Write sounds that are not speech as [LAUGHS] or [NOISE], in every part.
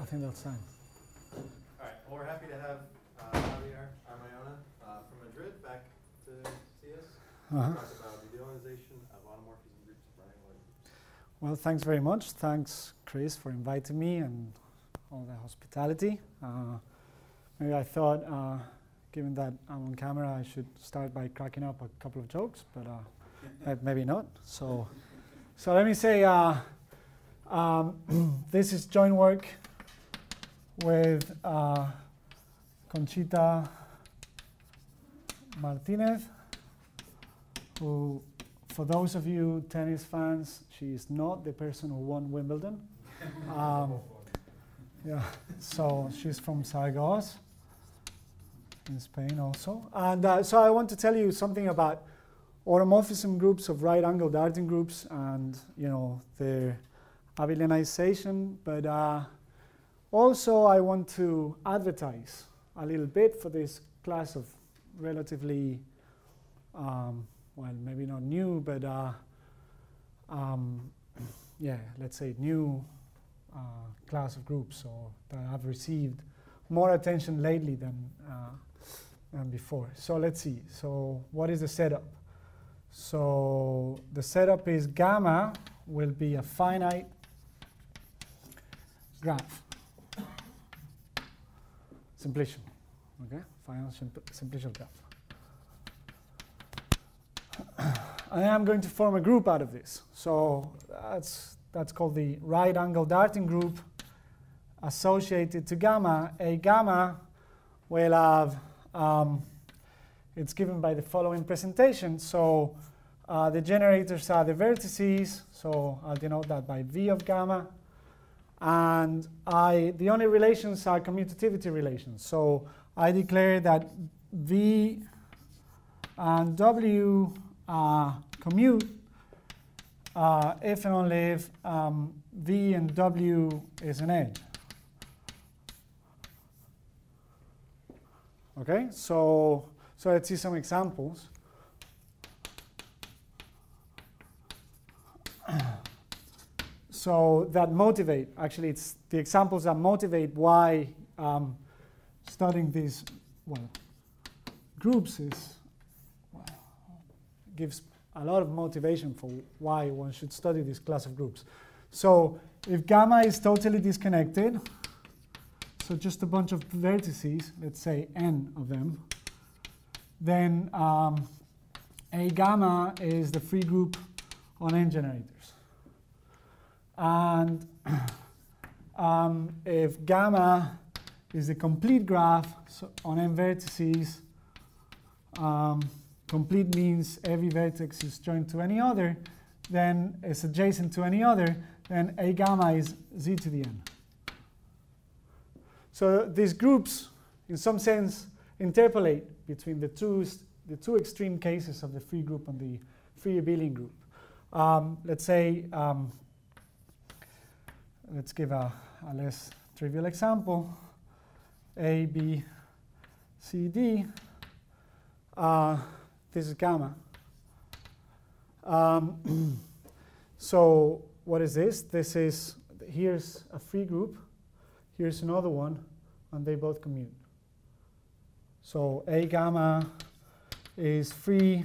I think that's time. All right. Well, we're happy to have uh, Javier Aramayona uh, from Madrid back to see us. Uh-huh. Talk about the abelianization of automorphism groups of Brian Well, thanks very much. Thanks, Chris, for inviting me and all the hospitality. Uh, maybe I thought, uh, given that I'm on camera, I should start by cracking up a couple of jokes, but uh, maybe not. So, so let me say, uh, um, [CLEARS THROAT] this is joint work with uh, Conchita Martinez, who, for those of you tennis fans, she is not the person who won Wimbledon. [LAUGHS] Um, yeah, so she's from Saragossa in Spain also. And uh, so I want to tell you something about automorphism groups of right-angled Artin groups and, you know, their abelianization, but uh, also I want to advertise a little bit for this class of relatively, um, well, maybe not new, but uh, um, yeah, let's say new uh, class of groups or that have received more attention lately than, uh, than before. So let's see. So what is the setup? So the setup is gamma will be a finite graph. Simplicial, okay? Final simplicial graph. [CLEARS THROAT] and I'm going to form a group out of this. So that's, that's called the right angle Artin group associated to gamma. A gamma will have, um, it's given by the following presentation. So uh, the generators are the vertices, so I'll denote that by V of gamma. And I, the only relations are commutativity relations. So I declare that V and W commute uh, if and only if um, V and W is an edge. Okay, so, so let's see some examples. So that motivate, actually it's the examples that motivate why um, studying these well, groups is, well, gives a lot of motivation for why one should study this class of groups. So if gamma is totally disconnected, so just a bunch of vertices, let's say n of them, then um, A gamma is the free group on n generators. And um, if gamma is a complete graph so on n vertices, um, complete means every vertex is joined to any other, then it's adjacent to any other, then A gamma is z to the n. So these groups, in some sense, interpolate between the two, the two extreme cases of the free group and the free abelian group. Um, let's say um, let's give a, a, less trivial example. A, B, C, D. Uh, this is gamma. Um, [CLEARS THROAT] so what is this? This is, here's a free group. Here's another one, and they both commute. So A gamma is free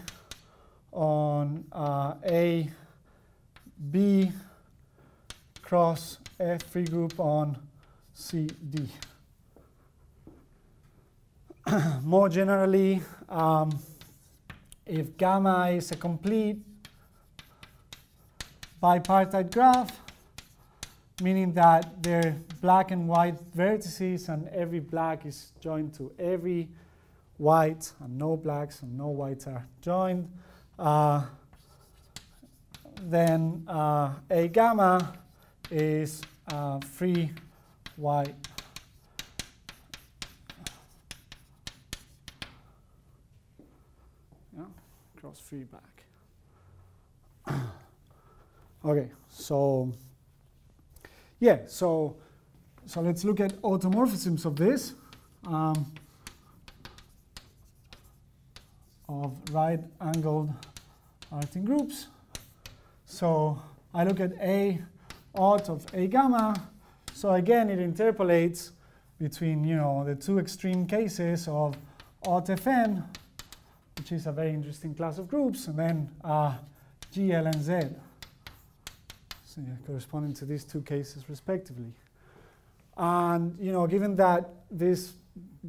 on uh, A, B cross F free group on CD. [CLEARS THROAT] More generally, um, if gamma is a complete bipartite graph, meaning that they're black and white vertices and every black is joined to every white and no blacks and no whites are joined, uh, then uh, A gamma is uh, free white yeah, cross free black. [COUGHS] okay, so yeah, so so let's look at automorphisms of this. Um, of right-angled Artin groups. So I look at A aught of A gamma. So again, it interpolates between you know the two extreme cases of Aut(Fn), which is a very interesting class of groups, and then uh, GL and Z, so yeah, corresponding to these two cases respectively. And you know, given that this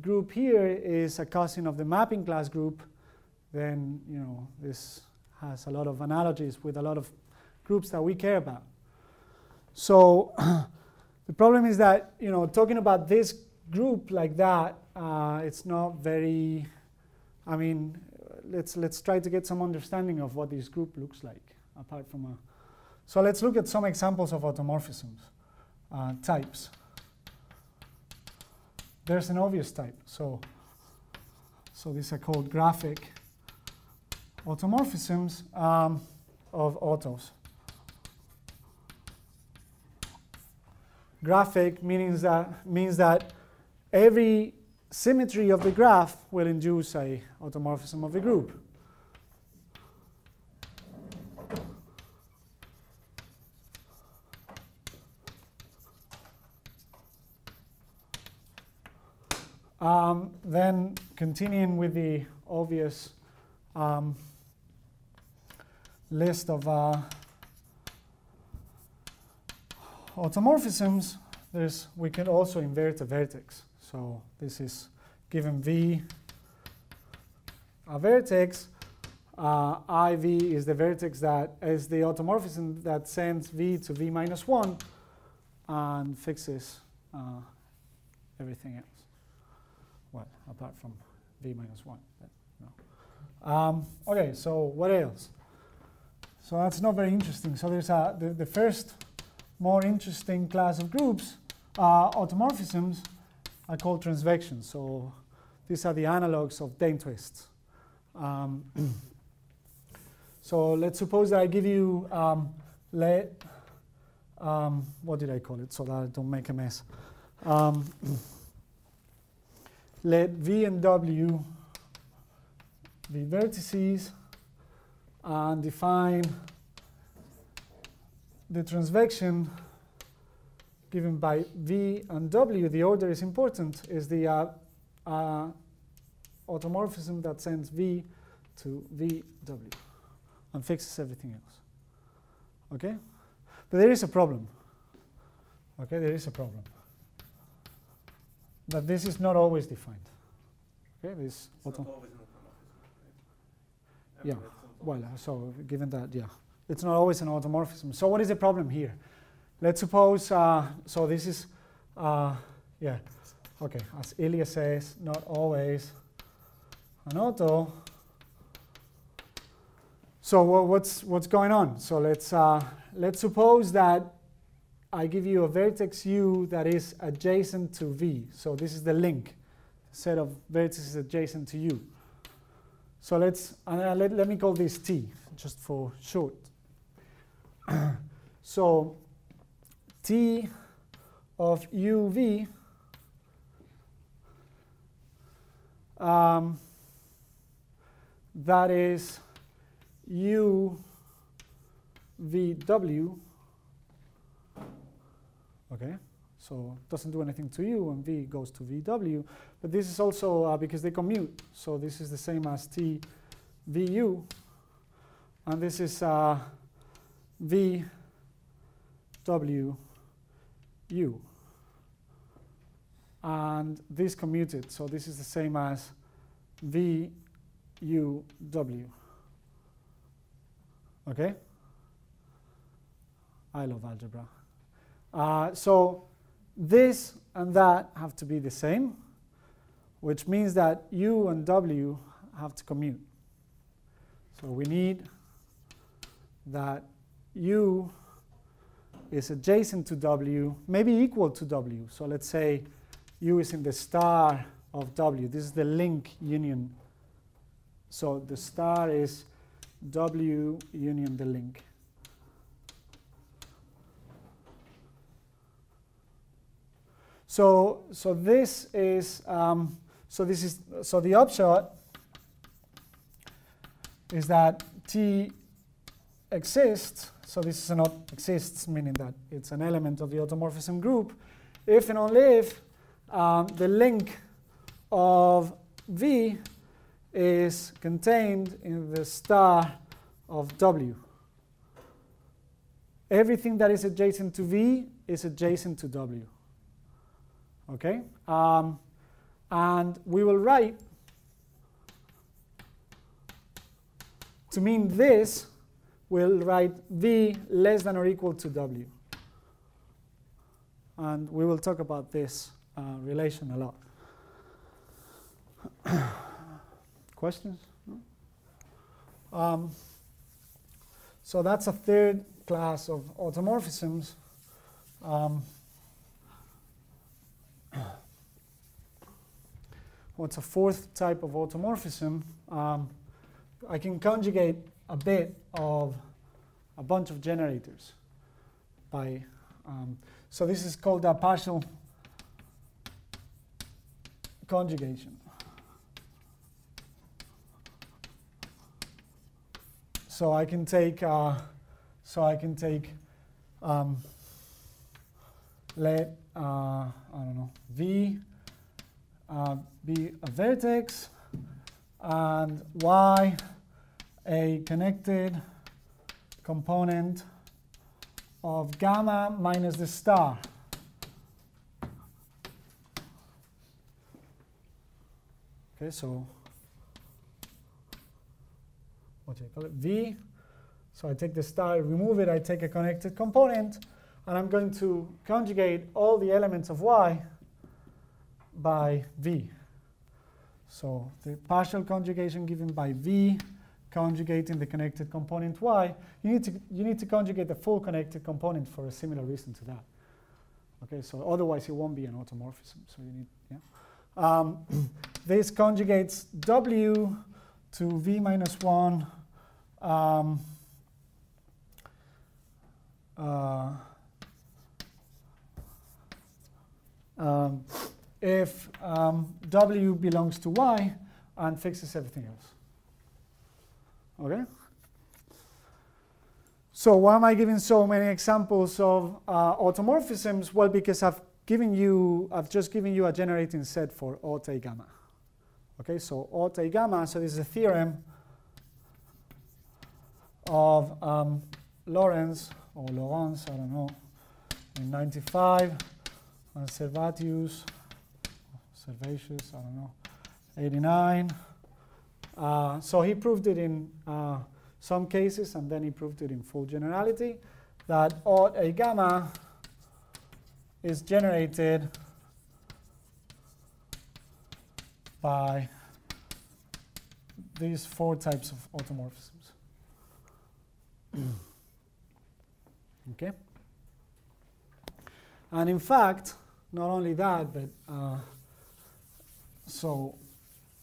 group here is a cousin of the mapping class group, then you know this has a lot of analogies with a lot of groups that we care about. So [CLEARS THROAT] the problem is that you know talking about this group like that, uh, it's not very. I mean, let's let's try to get some understanding of what this group looks like apart from a. So let's look at some examples of automorphisms, uh, types. There's an obvious type. So, so these are called graphic automorphisms um, of autos. Graphic means that, means that every symmetry of the graph will induce a automorphism of the group. Um, then continuing with the obvious um, list of uh, automorphisms, there's, we can also invert a vertex. So this is given V a vertex, uh, IV is the vertex that is the automorphism that sends V to V minus 1 and fixes uh, everything else. Well, apart from V minus 1. But no. Um, okay, so what else? So that's not very interesting. So there's a, the, the first more interesting class of groups, uh, automorphisms, are called transvections. So these are the analogs of Dehn twists. Um, [CLEARS THROAT] so let's suppose that I give you um, let, um, what did I call it so that I don't make a mess. Um, [CLEARS THROAT] let V and W be vertices and define the transvection given by V and W, the order is important, is the uh, uh, automorphism that sends V to VW and fixes everything else. Okay? But there is a problem. Okay, there is a problem. That this is not always defined. Okay, this auto not always an automorphism, right? I Yeah, mean, it's well, so given that, yeah, it's not always an automorphism. So what is the problem here? Let's suppose, uh, so this is, uh, yeah, okay, as Ilya says, not always an auto. So wha- what's, what's going on? So let's, uh, let's suppose that I give you a vertex u that is adjacent to v. So this is the link, set of vertices adjacent to u. So let's, uh, let, let me call this T, just for short. [CLEARS THROAT] so T of UV um, that is UVW, okay? So it doesn't do anything to U and V goes to VW. But this is also uh, because they commute. So this is the same as T VU. And this is uh, VWU. And this commuted. So this is the same as VUW. Okay? I love algebra. Uh, so this and that have to be the same, which means that u and w have to commute. So we need that u is adjacent to w, maybe equal to w. So let's say u is in the star of w. This is the link union. So the star is w union the link. So, so this is, um, so this is, so the upshot is that T exists so this is not exists, meaning that it's an element of the automorphism group, if and only if um, the link of V is contained in the star of W. Everything that is adjacent to V is adjacent to W. Okay? Um, and we will write to mean this, we'll write V less than or equal to W. And we will talk about this uh, relation a lot. [COUGHS] Questions? No? Um, so that's a third class of automorphisms. Um, [COUGHS] what's a fourth type of automorphism? Um, I can conjugate a bit of a bunch of generators by, um, so this is called a partial conjugation. So I can take, uh, so I can take, um, let, uh, I don't know, V uh, be a vertex and Y a connected component of gamma minus the star. Okay, so what do you call it? V. So I take the star, remove it, I take a connected component, and I'm going to conjugate all the elements of Y by V. So the partial conjugation given by V conjugating the connected component Y, you need to, you need to conjugate the full connected component for a similar reason to that. Okay, so otherwise it won't be an automorphism. So you need, yeah. Um, [COUGHS] this conjugates W to V minus 1 um, uh, um, if um, W belongs to Y and fixes everything else. Okay? So why am I giving so many examples of uh, automorphisms? Well, because I've given you, I've just given you a generating set for alt A gamma. Okay, so alt A gamma, so this is a theorem of um, or Laurence, I don't know, in 95, and Servatius, Servatius, I don't know, 89. Uh, so he proved it in uh, some cases, and then he proved it in full generality, that alt A gamma is generated by these four types of automorphisms. [CLEARS THROAT] okay? And in fact, not only that, but uh, so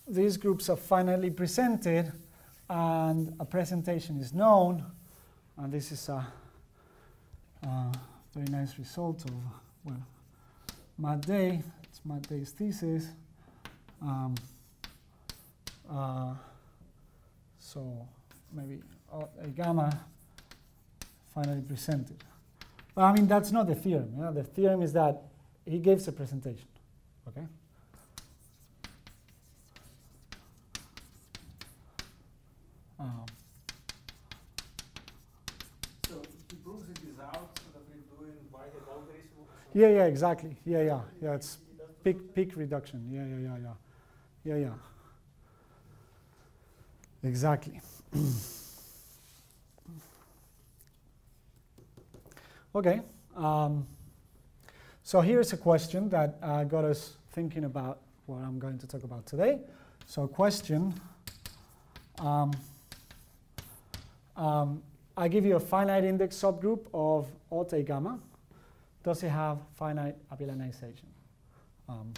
these groups are finitely presented and a presentation is known, and this is a, a very nice result of, well, Matt Day, it's Matt Day's thesis. Um, uh, so maybe a gamma finitely presented. But I mean, that's not the theorem. The theorem is that he gives a presentation. Okay? Yeah, yeah, exactly. Yeah, yeah, yeah. It's peak peak reduction. Yeah, yeah, yeah, yeah, yeah, yeah. Exactly. [CLEARS THROAT] okay. Um, so here's a question that uh, got us thinking about what I'm going to talk about today. So question. Um, um, I give you a finite index subgroup of alt A gamma. Does it have finite abelianization? Um,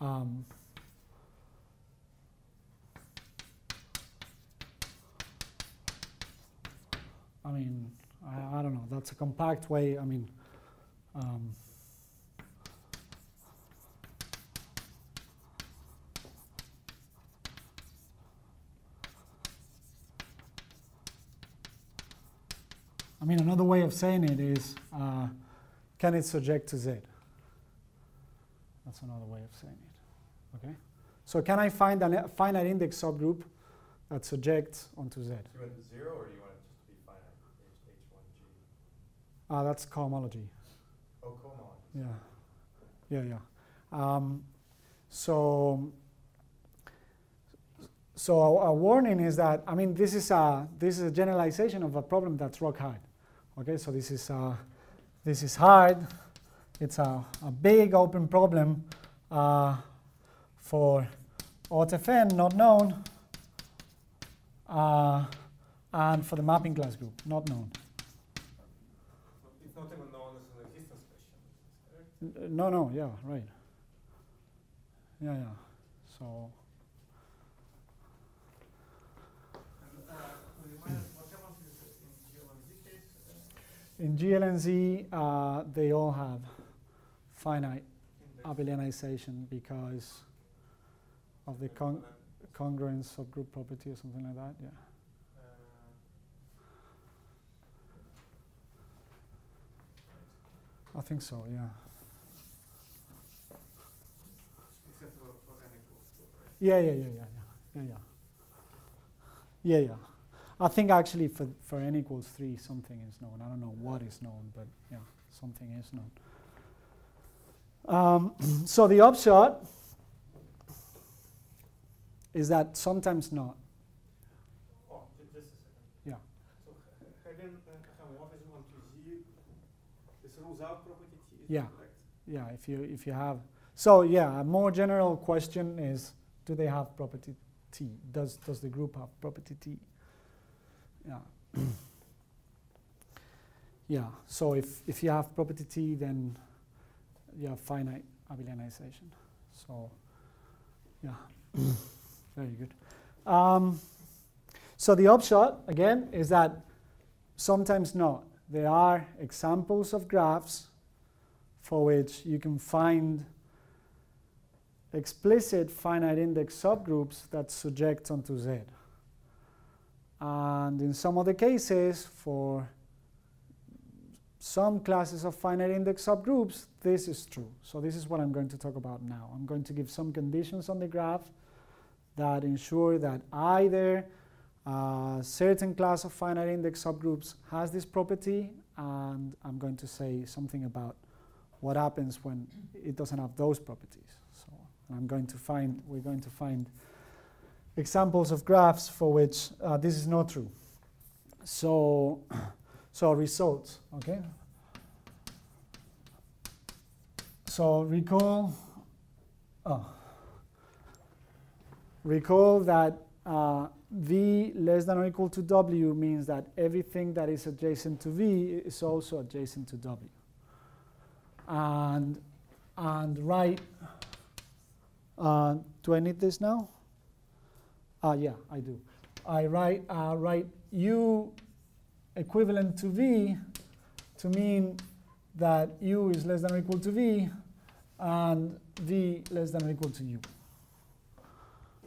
um, I mean, I, I, don't know. That's a compact way. I mean, um, I mean, another way of saying it is, uh, can it surject to Z? That's another way of saying it. Okay. So can I find a finite index subgroup that surjects onto Z? You want zero, or do you want it just to be finite, H, H1G? Ah, that's cohomology. Oh, cohomology. Yeah, yeah, yeah. Um, so, so a, a warning is that I mean this is a this is a generalization of a problem that's rock hard. Okay, so this is uh, this is hard. It's a, a big open problem uh, for Aut(Fn) not known, uh, and for the mapping class group not known. It's not even known as an existence question, No, no, yeah, right. Yeah, yeah. So, And uh, remind us what happens in GLNZ uh, they all have finite abelianization because of the con- congruence subgroup property or something like that. Yeah. uh, I think so. Yeah. Except for, for n equals two, right? Yeah, yeah, yeah, yeah, yeah, yeah, yeah. Yeah, yeah. I think actually for for n equals three, something is known. I don't know what is known, but yeah, something is known. Um, [CLEARS THROAT] so the upshot is that sometimes not. Oh, ju- just a second. Yeah. So uh, homomorphism on to Z, this rules out property T, is Yeah. Yeah, if you if you have so yeah, a more general question is do they have property T? Does does the group have property T? Yeah. [CLEARS THROAT] yeah. So if if you have property T then you have finite abelianization. So yeah. [CLEARS THROAT] Very good. Um, so the upshot again is that sometimes not. There are examples of graphs for which you can find explicit finite index subgroups that surject onto Z. And in some of the cases, for some classes of finite index subgroups, this is true. So this is what I'm going to talk about now. I'm going to give some conditions on the graph that ensure that either a certain class of finite index subgroups has this property, and I'm going to say something about what happens when it doesn't have those properties. So I'm going to find, we're going to find examples of graphs for which uh, this is not true. So, [CLEARS THROAT] so results, okay? So recall, oh, recall that uh, V less than or equal to W means that everything that is adjacent to V is also adjacent to W and and write. Uh, do I need this now? Ah, yeah, I do. I write uh, write U equivalent to V to mean that U is less than or equal to V, and V less than or equal to U.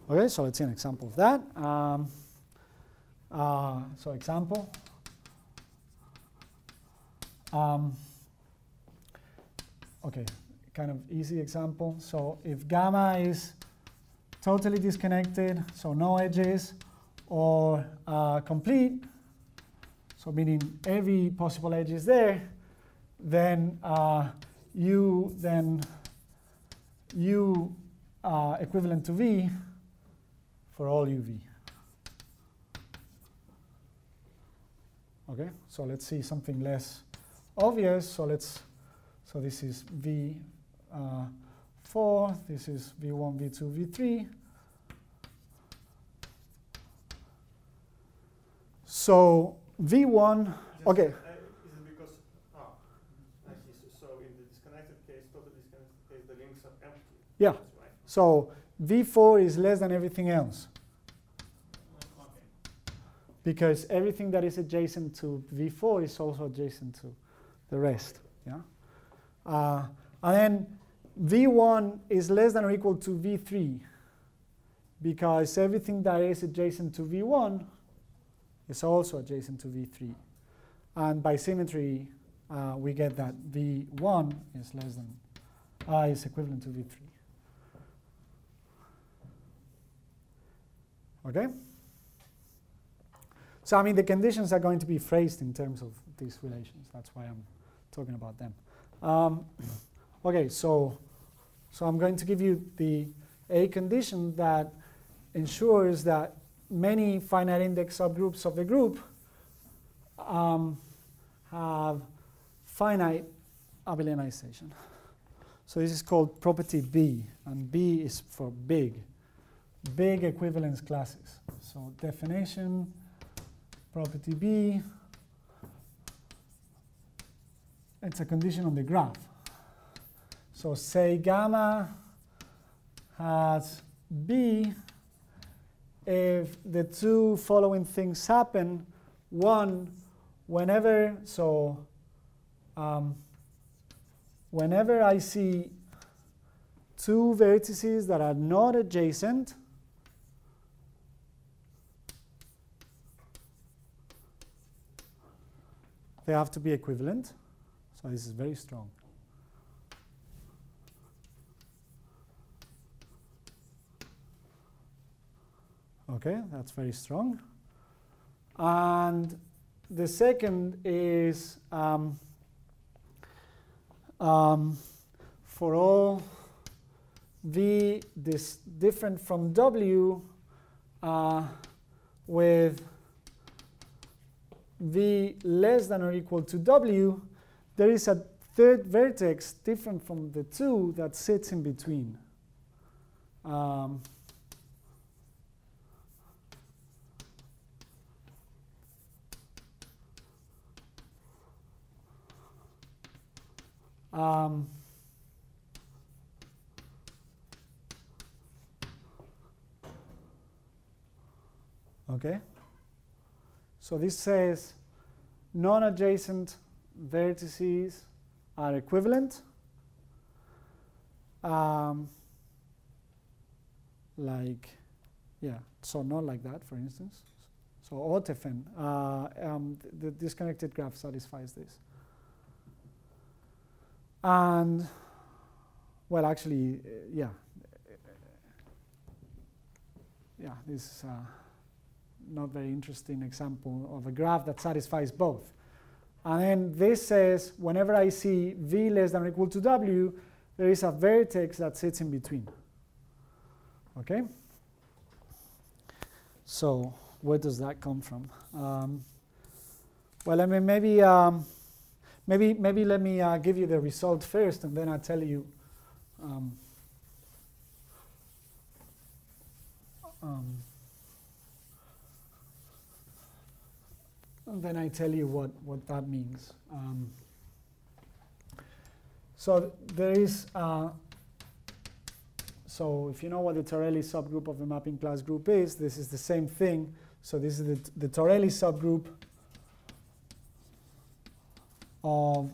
Okay, so let's see an example of that. Um, uh, so example. Um, okay, kind of easy example. So if gamma is totally disconnected, so no edges, or uh, complete, so meaning every possible edge is there, then uh, u then u uh, equivalent to v for all uv. Okay, so let's see something less obvious. So let's so this is v uh, 4, this is v1, v2, v3. So v1, Just, okay, uh, Is it because, oh, so, in the disconnected case, totally disconnected case, the links are empty. Yeah. That's right. so v4 is less than everything else Okay. because everything that is adjacent to v4 is also adjacent to the rest. Yeah, uh, and then v1 is less than or equal to v3 because everything that is adjacent to v1 is also adjacent to v3. And by symmetry, uh, we get that V1 is less than, uh, is equivalent to V3. Okay? So, I mean, the conditions are going to be phrased in terms of these relations. That's why I'm talking about them. Um, okay, so, so I'm going to give you the A condition that ensures that many finite index subgroups of the group um, have finite abelianization. So this is called property B, and B is for big, big equivalence classes. So definition, property B, it's a condition on the graph. So say gamma has B if the two following things happen. One, whenever, so um, whenever I see two vertices that are not adjacent, they have to be equivalent. So this is very strong. Okay, that's very strong. And the second is um, um, for all v this different from w uh, with v less than or equal to w, there is a third vertex different from the two that sits in between. Um, Um, okay. So this says non-adjacent vertices are equivalent. Um, like, yeah, so not like that, for instance. So Otefen, uh, um, the disconnected graph satisfies this. And, well, actually, uh, yeah. Yeah, this is a not very interesting example of a graph that satisfies both. And then this says whenever I see v less than or equal to w, there is a vertex that sits in between. Okay? So where does that come from? Um, well, I mean, maybe um, Maybe, maybe let me uh, give you the result first, and then I'll tell you. Um, um, then I tell you what, what that means. Um, so there is, uh, so if you know what the Torelli subgroup of the mapping class group is, this is the same thing. So this is the, the Torelli subgroup of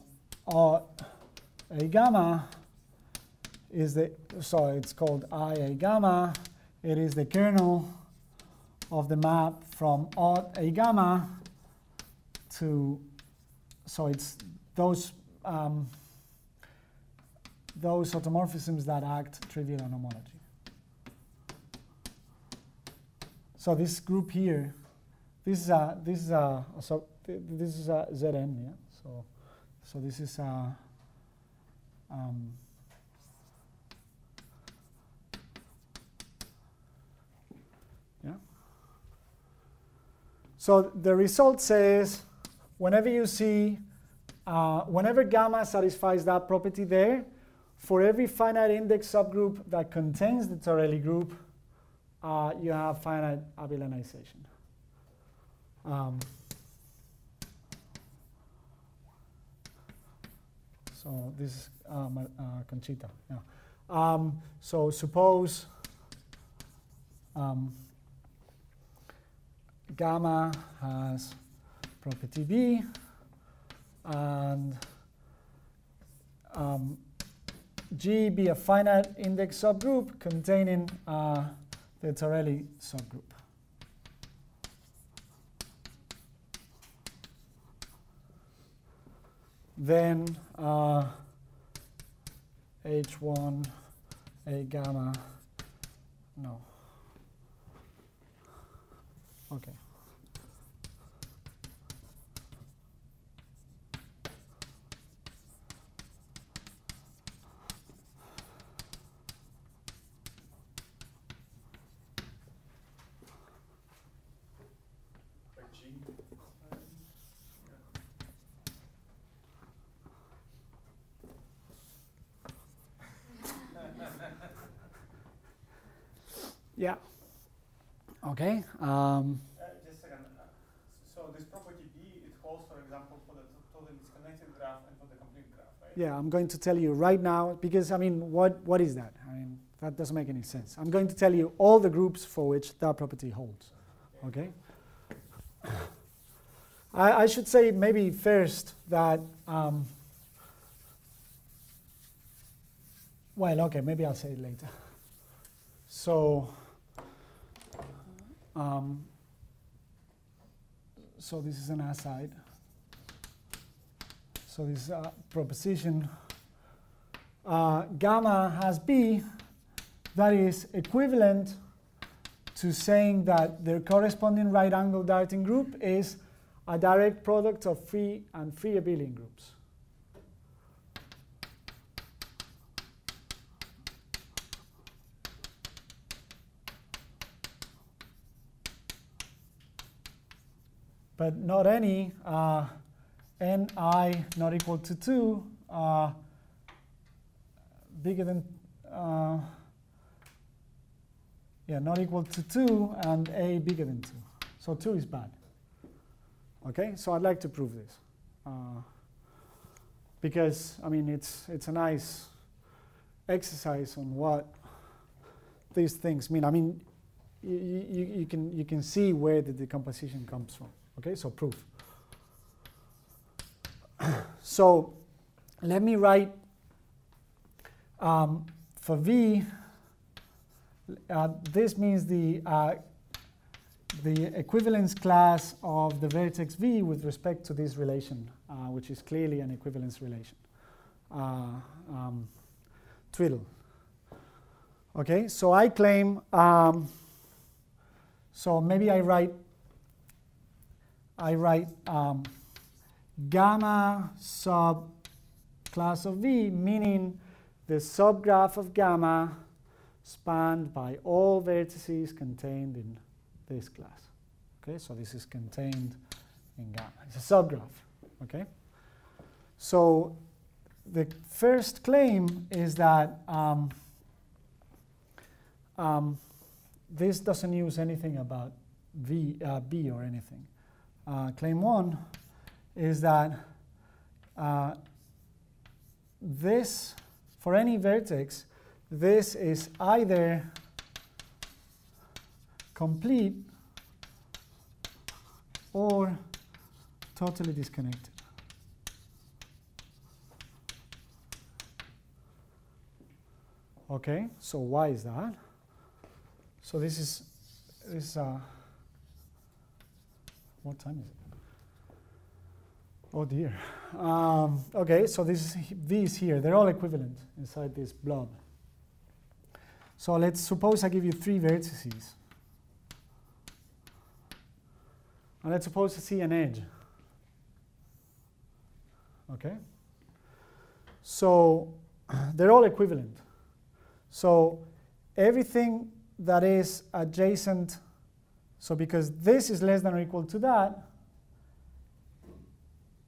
a gamma is the, so it's called I a gamma. It is the kernel of the map from a gamma to, so it's those, um, those automorphisms that act trivial on homology. So this group here, this is a, this is a, so this is a Zn, yeah? So so this is a um, yeah. So the result says whenever you see, uh, whenever gamma satisfies that property there, for every finite index subgroup that contains the Torelli group, uh, you have finite abelianization. Um, So this is um, uh, Conchita. Yeah. Um, so suppose um, gamma has property B and um, G be a finite index subgroup containing uh, the Torelli subgroup. Then uh, H1, A gamma, no. Okay. Yeah. Okay. Um, Uh, just a second. Uh, so this property B, it holds, for example, for the totally disconnected graph and for the complete graph, right? yeah, I'm going to tell you right now because I mean, what what is that? I mean, that doesn't make any sense. I'm going to tell you all the groups for which that property holds. Okay. I, I should say maybe first that. Um, well, okay, maybe I'll say it later. So. Um, so this is an aside. So this uh, proposition uh, gamma has B that is equivalent to saying that their corresponding right angle Artin group is a direct product of free and free abelian groups. But not any uh, ni not equal to 2 uh, bigger than uh, yeah not equal to 2 and a bigger than 2 so 2 is bad. Okay? So i'd like to prove this uh, because i mean it's it's a nice exercise on what these things mean. I mean you, you, you can you can see where the decomposition comes from okay so proof [CLEARS THROAT] so let me write um, for V, uh, this means the, uh, the equivalence class of the vertex V with respect to this relation, uh, which is clearly an equivalence relation. Uh, um, twiddle. Okay, so I claim, um, so maybe I write, I write um, gamma sub class of V, meaning the subgraph of gamma spanned by all vertices contained in this class. Okay, so this is contained in gamma. It's a subgraph. Okay, so the first claim is that um, um, this doesn't use anything about V, uh, B or anything. Uh, claim one is that uh, this, for any vertex, this is either complete or totally disconnected. Okay, so why is that? So this is this uh, what time is it? Oh dear. Um, okay, so this is these here. They're all equivalent inside this blob. So let's suppose I give you three vertices. And let's suppose I see an edge. Okay? So [CLEARS THROAT] they're all equivalent. So everything that is adjacent, so because this is less than or equal to that,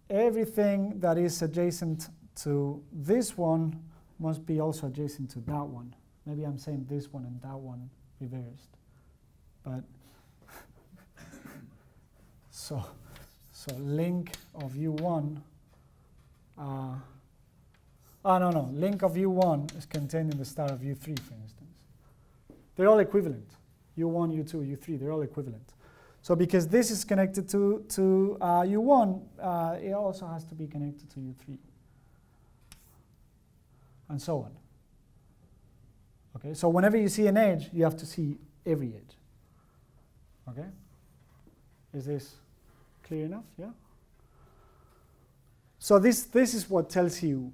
everything that is adjacent to this one must be also adjacent to that one. Maybe I'm saying this one and that one reversed. But [LAUGHS] so so link of U1 uh, oh no no link of U1 is contained in the star of U3 for instance. They're all equivalent. U1, U2, U3, they're all equivalent. So because this is connected to, to uh, U1, uh, it also has to be connected to U3. And so on. Okay, so whenever you see an edge, you have to see every edge. Okay? Is this clear enough? Yeah? so this, this is what tells you,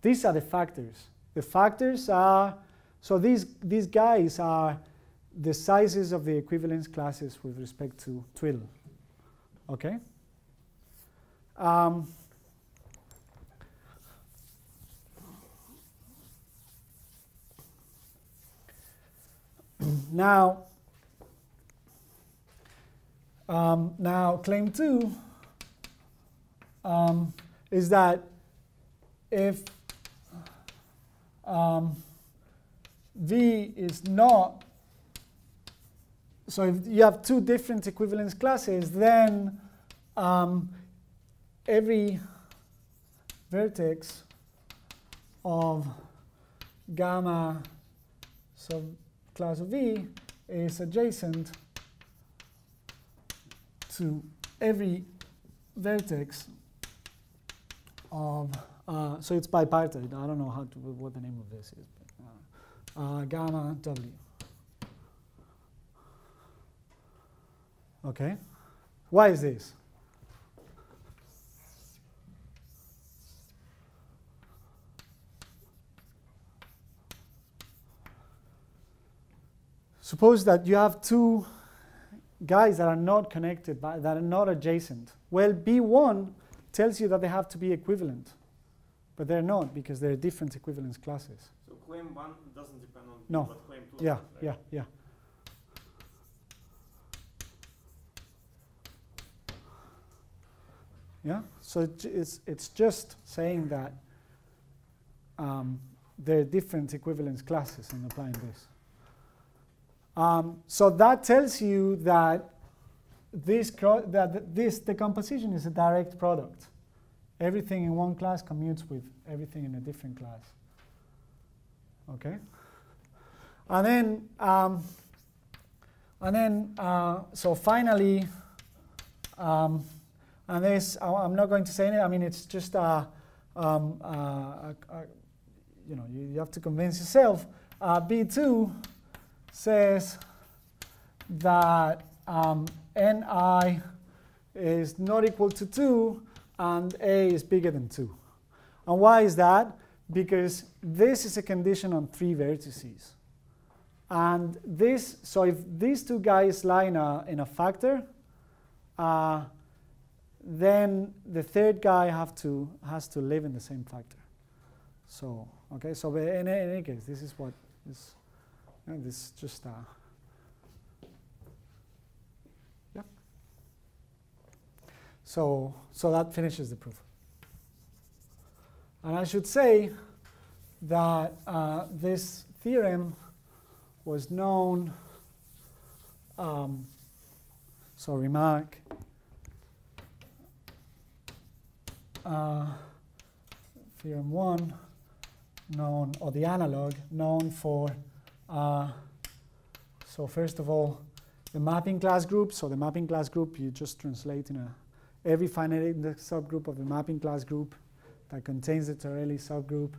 these are the factors. The factors are, so these, these guys are the sizes of the equivalence classes with respect to twiddle. Okay? Um, [CLEARS THROAT] now, um, now claim two um, is that if um, V is not, so if you have two different equivalence classes, then um, every vertex of gamma sub class of V is adjacent to every vertex of, uh, so it's bipartite. I don't know how to, what the name of this is. But, uh, uh, gamma W. Okay. Why is this? Suppose that you have two guys that are not connected, by, that are not adjacent. Well, B1 tells you that they have to be equivalent, but they're not because they're different equivalence classes. So claim one doesn't depend on No. but claim two. Yeah, does, right? yeah, yeah. Yeah, so it's, it's just saying that um, there are different equivalence classes in applying this. Um, so that tells you that this, that th- this decomposition is a direct product. Everything in one class commutes with everything in a different class. Okay? And then, um, and then, uh, so finally, um, and this, I'm not going to say it, I mean, it's just, uh, um, uh, a, a, you know, you, you have to convince yourself. Uh, B2 says that um, ni is not equal to 2 and a is bigger than 2. And why is that? Because this is a condition on three vertices. And this, so if these two guys lie in a, in a factor, uh, then the third guy have to, has to live in the same factor. So, okay, so in, in any case, this is what is, you know, this just, uh, yeah. So, so that finishes the proof. And I should say that uh, this theorem was known, um, so remark, uh, theorem 1 known, or the analog known for, uh, so first of all, the mapping class group. So the mapping class group you just translate in a, every finite index subgroup of the mapping class group that contains the Torelli subgroup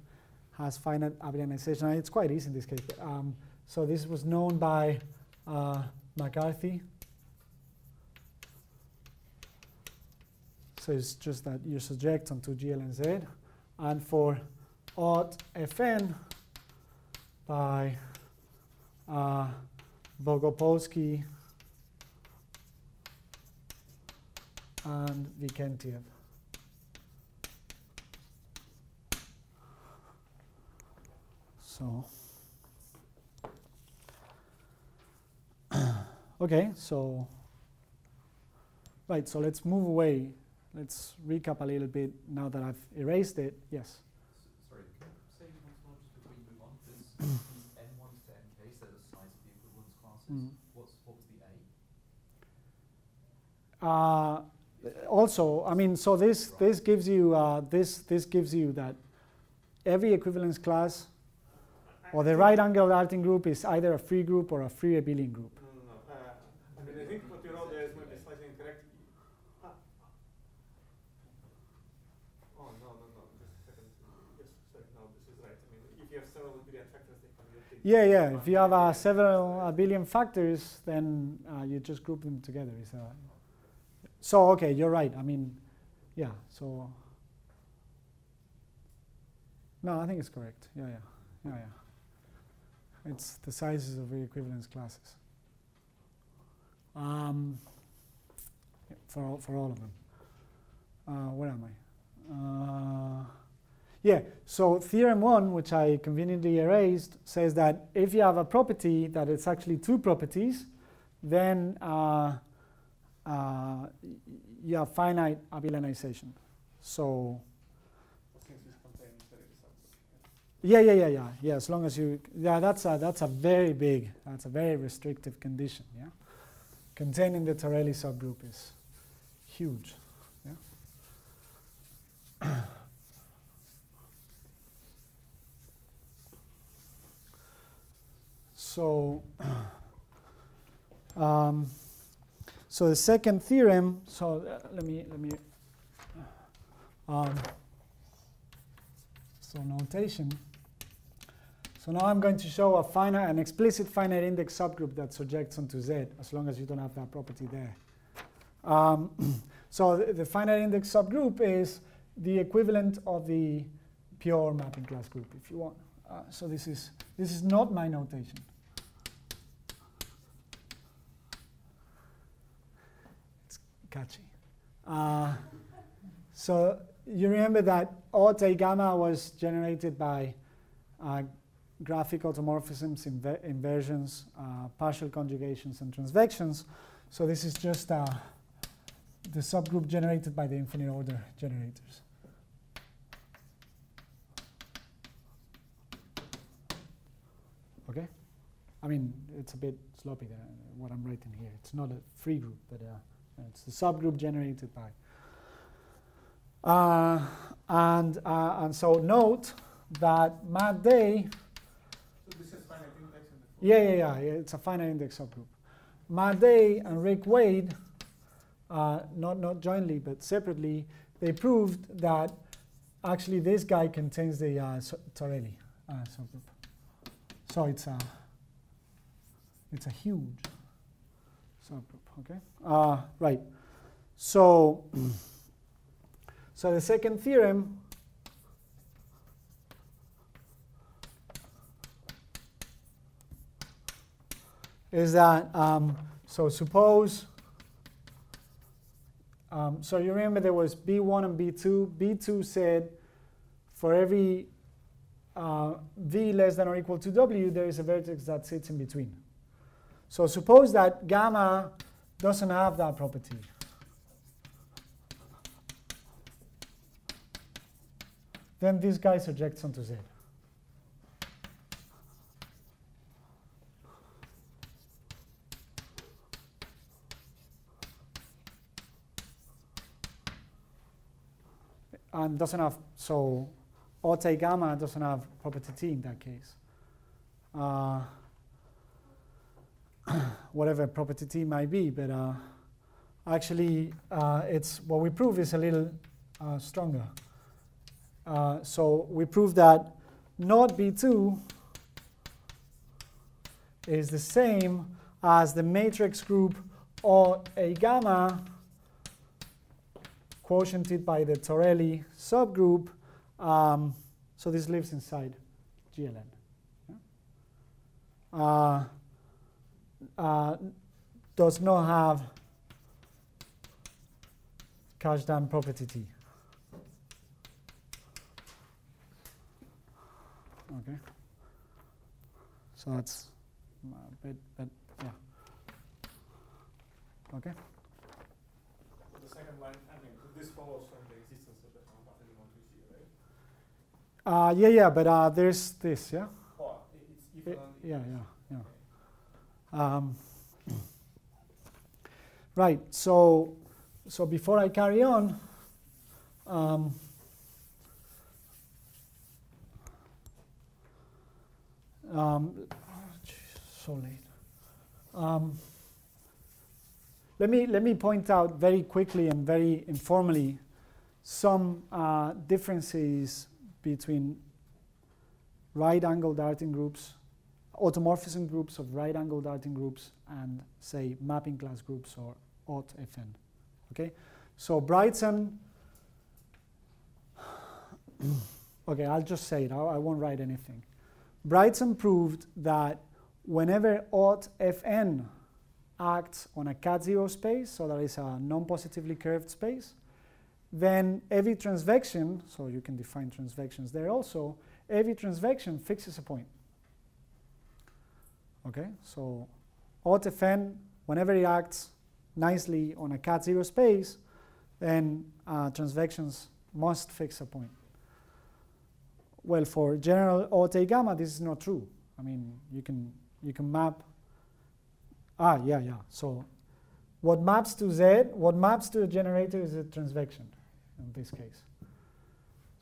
has finite abelianization. It's quite easy in this case. Um, so this was known by uh, McCarthy. So it's just that you subject onto GL and Z. And for odd Fn by uh, Bogopolski and Vikentiev. So, [COUGHS] okay, so, right, so let's move away. Let's recap a little bit now that I've erased it. Yes? Sorry, can you say once more just before you move on, this, these N1s to Nks, they're the size of the equivalence classes. Mm. What's, what was the A? Uh, also, I mean, so this this gives you uh, this this gives you that every equivalence class or the right angle Artin group is either a free group or a free abelian group. No, no, no. Uh, I mean, I think what you wrote there is maybe slightly incorrect. Ah. Oh, no, no, no, just a second. Yes, sorry, no, this is right. I mean, if you have several abelian factors, they can be obtained. Yeah, yeah. If you have uh, several abelian factors, then uh, you just group them together. Uh, so okay, you're right. I mean, yeah. So No, I think it's correct. Yeah, yeah, yeah, yeah. It's the sizes of the equivalence classes. Um, for all, for all of them. Uh, where am I? Yeah. So theorem one, which I conveniently erased, says that if you have a property that it's actually two properties, then uh, uh, you have finite abelianization. So yeah, yeah, yeah, yeah, yeah. As long as you, yeah, that's a that's a very big, that's a very restrictive condition. Yeah, containing the Torelli subgroup is huge. Yeah. [CLEARS THROAT] so, [CLEARS THROAT] um, so the second theorem. So uh, let me let me. Um, so notation. So now I'm going to show a finite, an explicit finite index subgroup that surjects onto Z, as long as you don't have that property there. Um, [CLEARS THROAT] so the, the finite index subgroup is the equivalent of the pure mapping class group, if you want. Uh, so this is this is not my notation. Catchy. Uh, so you remember that A gamma was generated by uh, graphic automorphisms, inver inversions, uh, partial conjugations, and transvections. So this is just uh, the subgroup generated by the infinite order generators. Okay? I mean, it's a bit sloppy there, what I'm writing here. It's not a free group, but uh, it's the subgroup generated by. Uh, and, uh, and so note that Matt Day, So this is finite index in yeah, yeah, yeah, yeah, it's a finite index subgroup. Matt Day and Ric Wade, uh, not, not jointly but separately, they proved that actually this guy contains the uh, so- Torelli uh, subgroup. So it's a, it's a huge subgroup, okay? Uh, right. So, [CLEARS THROAT] so the second theorem is that um, so suppose um, so you remember there was b1 and b2 b2 said for every uh, v less than or equal to w there is a vertex that sits in between so suppose that gamma doesn't have that property then this guy surjects onto z and doesn't have so Orte gamma doesn't have property T in that case. Uh, [CLEARS THROAT] whatever property T might be, but uh, actually uh, it's what we prove is a little uh, stronger. Uh, so we prove that not B2 is the same as the matrix group or a gamma quotiented by the Torelli subgroup. Um, so this lives inside GLN. Yeah? Uh, uh, does not have Kazhdan property T. Okay. So that's a bit, but yeah. Okay. The second line, I mean, this follows from the existence of the compound element we see, right? Uh, yeah, yeah, but uh, there's this, yeah? Oh, it's if and yeah, yeah. Um, [CLEARS THROAT] right. So, so before I carry on, um, um, so late. Um, let me let me point out very quickly and very informally some uh, differences between right-angled Artin groups automorphism groups of right angled Artin groups and say mapping class groups or aught fn. Okay, so Bridson [SIGHS] okay, I'll just say it, I, I won't write anything. Bridson proved that whenever odd Fn acts on a CAT(0) space, so that is a non-positively curved space, then every transvection, so you can define transvections there also, every transvection fixes a point. Okay, so Aut(Fn), whenever it acts nicely on a CAT(0) space, then uh, transvections must fix a point. Well, for general odd A gamma, this is not true. I mean, you can you can map. Ah, yeah, yeah. So, what maps to Z, what maps to a generator is a transvection in this case.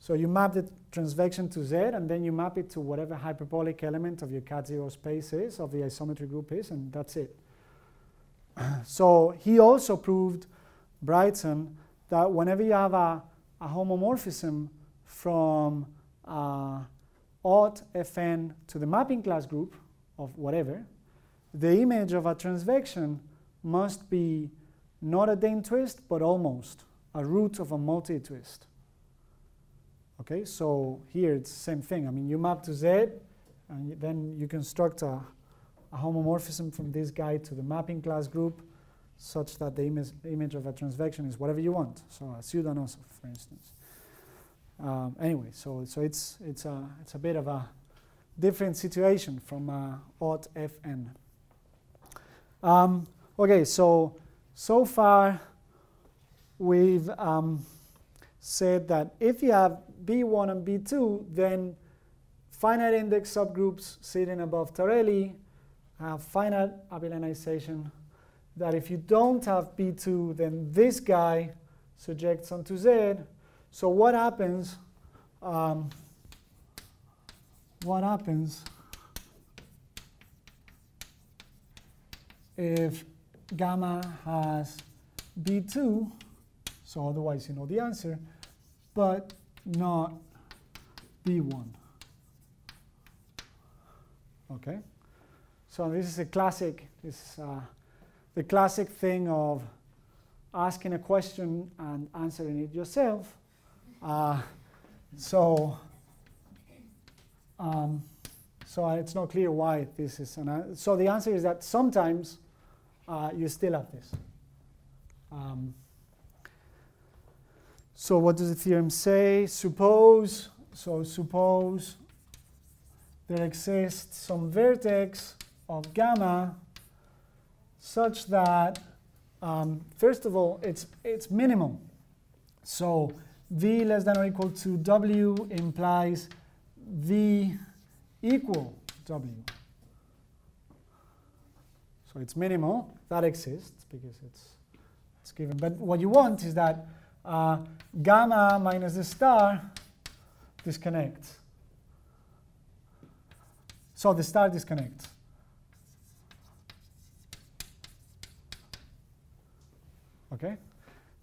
So you map the transvection to Z, and then you map it to whatever hyperbolic element of your CAT(0) space is, of the isometry group is, and that's it. [CLEARS THROAT] so he also proved, Bridson, that whenever you have a, a homomorphism from uh, odd Fn to the mapping class group of whatever, the image of a transvection must be not a Dehn twist, but almost a root of a multi-twist. Okay, so here it's the same thing. I mean, you map to Z, and then you construct a, a homomorphism from this guy to the mapping class group such that the image, image of a transvection is whatever you want. So a pseudo-Anosov, for instance. Um, anyway, so, so it's, it's, a, it's a bit of a different situation from uh, Aut(Fn). Um, okay, so so far we've um, said that if you have B1 and B2, then finite index subgroups sitting above Torelli have finite abelianization. That if you don't have B2, then this guy subjects onto Z. So what happens? Um, what happens if gamma has B2, so otherwise you know the answer, but not B1. Okay? So this is a classic, this is uh, the classic thing of asking a question and answering it yourself. Uh, so um, so it's not clear why this is an. Uh, so the answer is that sometimes uh, you still have this. Um, so what does the theorem say? Suppose, so suppose there exists some vertex of gamma such that, um, first of all, it's, it's minimum. So v less than or equal to w implies v equal w. So it's minimal. That exists because it's, it's given. But what you want is that uh, gamma minus the star disconnects. So the star disconnects. Okay?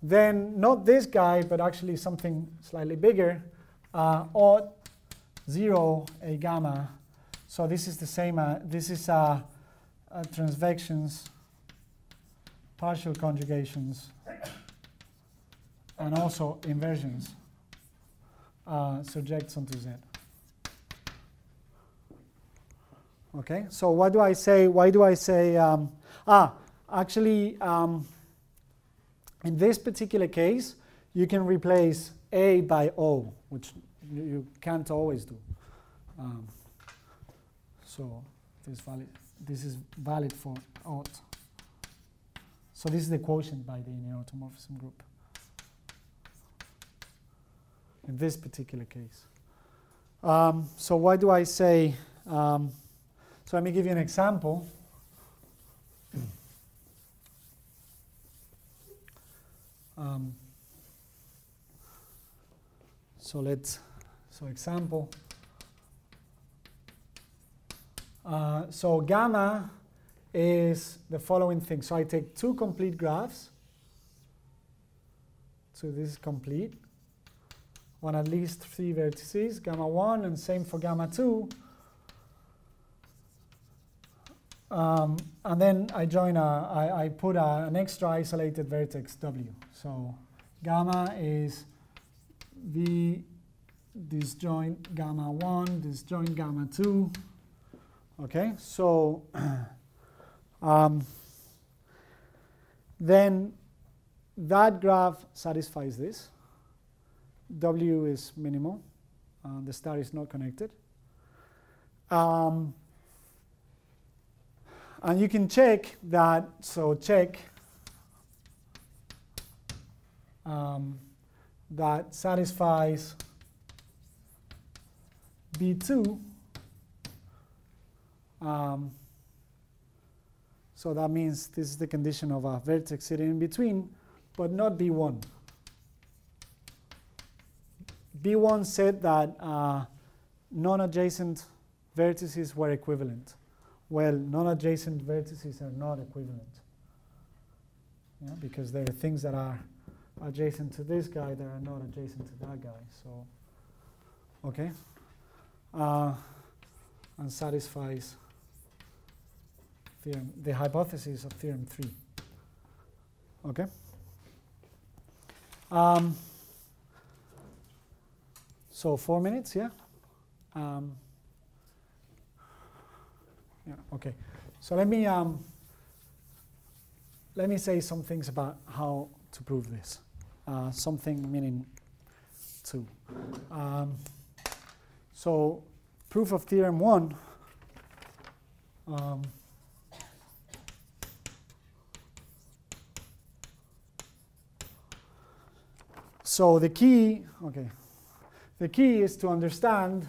Then not this guy, but actually something slightly bigger, uh, odd 0 a gamma. So this is the same, uh, this is uh, uh, transvections, partial conjugations, and also inversions uh, subjects onto Z. Okay, so what do I say? Why do I say? Um, ah, actually, um, in this particular case, you can replace A by O, which you, can't always do. Um, so this, valid, this is valid for odd. So this is the quotient by the automorphism group in this particular case. Um, so why do I say, um, so let me give you an example. [CLEARS THROAT] Um, so let's, so example. Uh, so gamma is the following thing. So I take two complete graphs. So this is complete. One at least three vertices, gamma 1, and same for gamma 2. Um, and then I join a, I, I put a, an extra isolated vertex W. So gamma is V disjoint gamma 1, disjoint gamma 2. Okay, so [CLEARS THROAT] um, then that graph satisfies this. W is minimal, uh, the star is not connected. Um, and you can check that, so check um, that satisfies B2. Um, so that means this is the condition of a vertex sitting in between, but not B1. B1 said that uh, non-adjacent vertices were equivalent. Well, non-adjacent vertices are not equivalent. Yeah, because there are things that are adjacent to this guy that are not adjacent to that guy. So, okay, uh, and satisfies theorem, the hypothesis of theorem three. Okay. Um, so four minutes, yeah. Um, yeah. Okay. So let me um, let me say some things about how to prove this. Uh, something meaning two. Um, so proof of theorem one. Um, so the key, okay, the key is to understand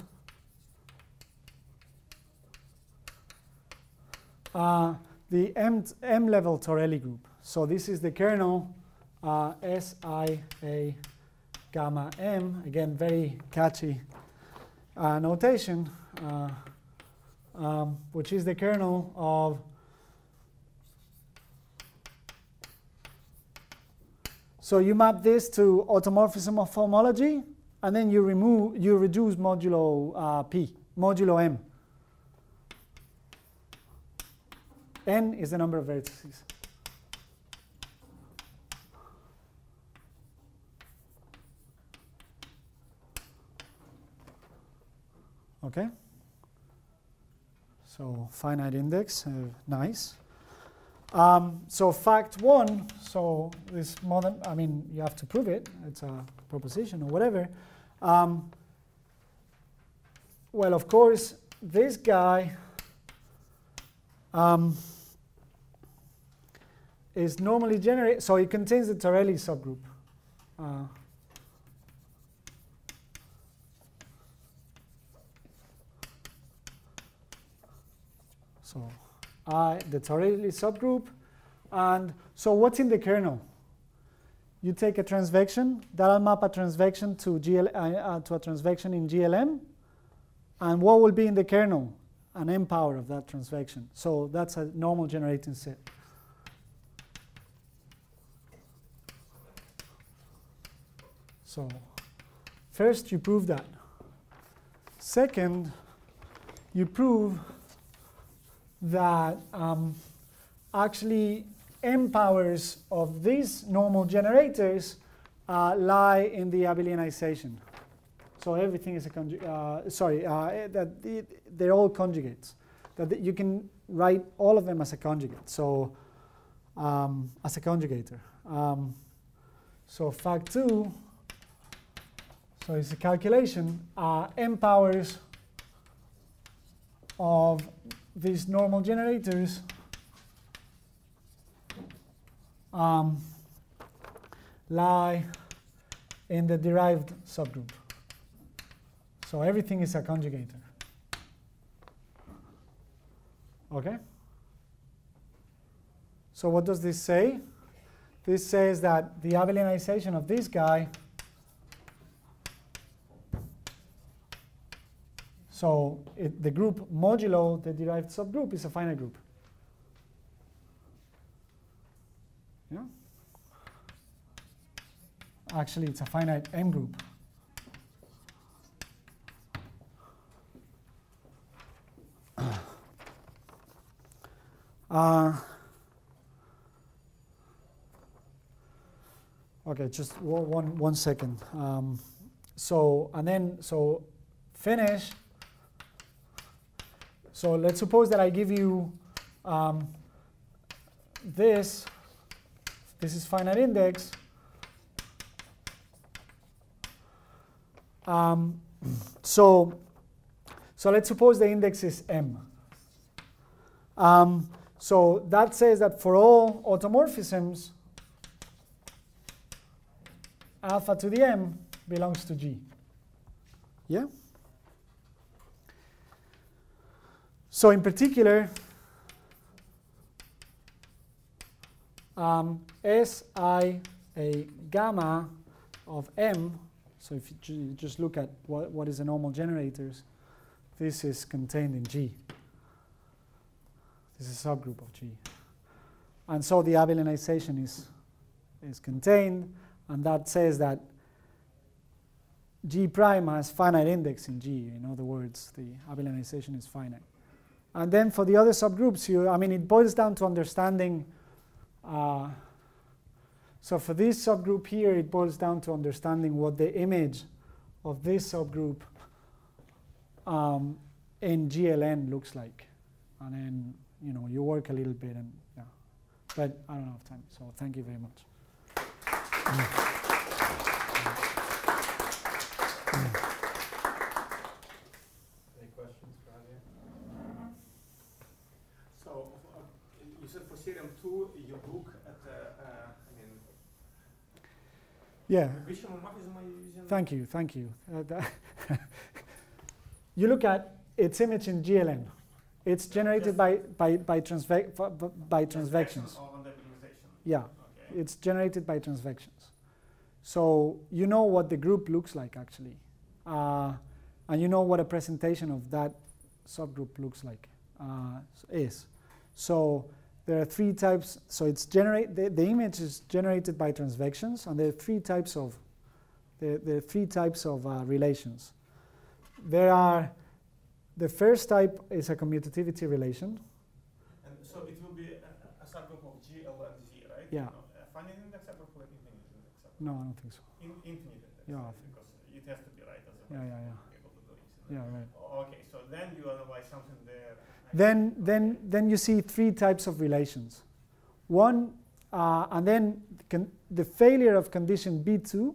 uh, the M, M level Torelli group. So this is the kernel uh, SIA gamma M, again, very catchy uh, notation, uh, um, which is the kernel of So you map this to automorphism of homology, and then you remove, you reduce modulo uh, p, modulo m. n is the number of vertices. Okay. So finite index, uh, nice. Um, so fact one, so this modern, I mean, you have to prove it. It's a proposition or whatever. Um, well, of course, this guy um, is normally generated, so it contains the Torelli subgroup. Uh, so I, the Torelli subgroup, and so what's in the kernel? You take a transvection, that'll map a transvection to, GL, uh, uh, to a transvection in GLM, and what will be in the kernel? An M power of that transvection. So that's a normal generating set. So first you prove that. Second, you prove that um, actually m powers of these normal generators uh, lie in the abelianization. So everything is a conjugate. Uh, sorry, uh, that they're all conjugates. That you can write all of them as a conjugate. So um, as a conjugator. Um, so fact two. So it's a calculation. Uh, m powers of these normal generators um, lie in the derived subgroup. So everything is a conjugator. Okay? So what does this say? This says that the abelianization of this guy So it, the group modulo the derived subgroup is a finite group. Yeah? Actually, it's a finite M group. [COUGHS] Uh, okay, just one, one second. Um, so and then so finish. So let's suppose that I give you um, this. This is finite index. Um, so, so let's suppose the index is m. Um, so that says that for all automorphisms, alpha to the m belongs to G. Yeah? So in particular, um, a gamma of m, so if you ju- just look at what, what is the normal generators, this is contained in G. This is a subgroup of G. And so the abelianization is, is contained, and that says that G prime has finite index in G. In other words, the abelianization is finite. And then for the other subgroups, you, I mean, it boils down to understanding. Uh, so for this subgroup here, it boils down to understanding what the image of this subgroup um, in GLN looks like. And then, you know, you work a little bit and, yeah. But I don't have time, so thank you very much. Any questions for Javier? So, uh, you said for theorem 2, you look at the, uh, I mean, Yeah, which homomorphism are you using? thank you, thank you. Uh, [LAUGHS] you look at its image in GLN. It's generated by, by, by, transve- by transvections. Or on the optimization? Yeah, Okay. it's generated by transvections. So you know what the group looks like actually. Uh, and you know what a presentation of that subgroup looks like, uh, is. So there are three types. So it's generate the, the image is generated by transvections, and there are three types of there, there are three types of uh, relations. There are the first type is a commutativity relation. And so it will be a, a subgroup of G, L, and Z, right? Yeah. No, finite index subgroup or infinite index subgroup? No, I don't think so. In, infinite index. Yeah? Because it has to be right as a Yeah, yeah, yeah. able to do it. Yeah, right. Okay, so then you analyze something. Then, then, then you see three types of relations. One, uh, and then the failure of condition B2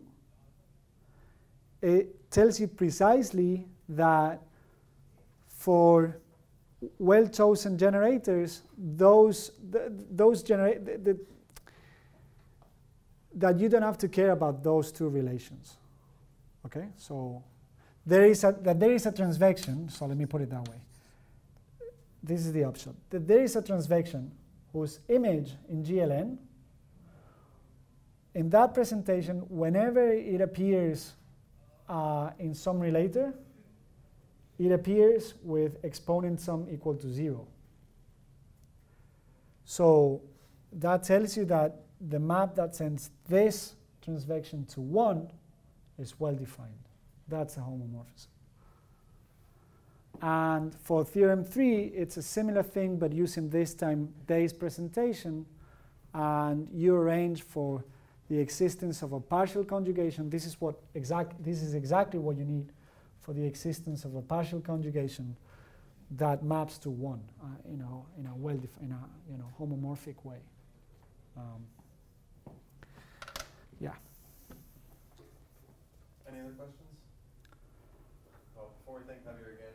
it tells you precisely that for well chosen generators, those, th- those th- th- that you don't have to care about those two relations. Okay, so there is a, that there is a transvection, so let me put it that way this is the upshot that there is a transvection whose image in GLN in that presentation whenever it appears uh, in some relator it appears with exponent sum equal to zero. So that tells you that the map that sends this transvection to 1 is well defined that's a homomorphism and for theorem three, it's a similar thing, but using this time Day's presentation, and you arrange for the existence of a partial conjugation. This is what exact. This is exactly what you need for the existence of a partial conjugation that maps to one, uh, you know, in a well, in a you know homomorphic way. Um, yeah. Any other questions? Well, before we thank Javier again,